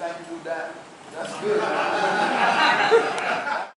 Thank you do that. That's good.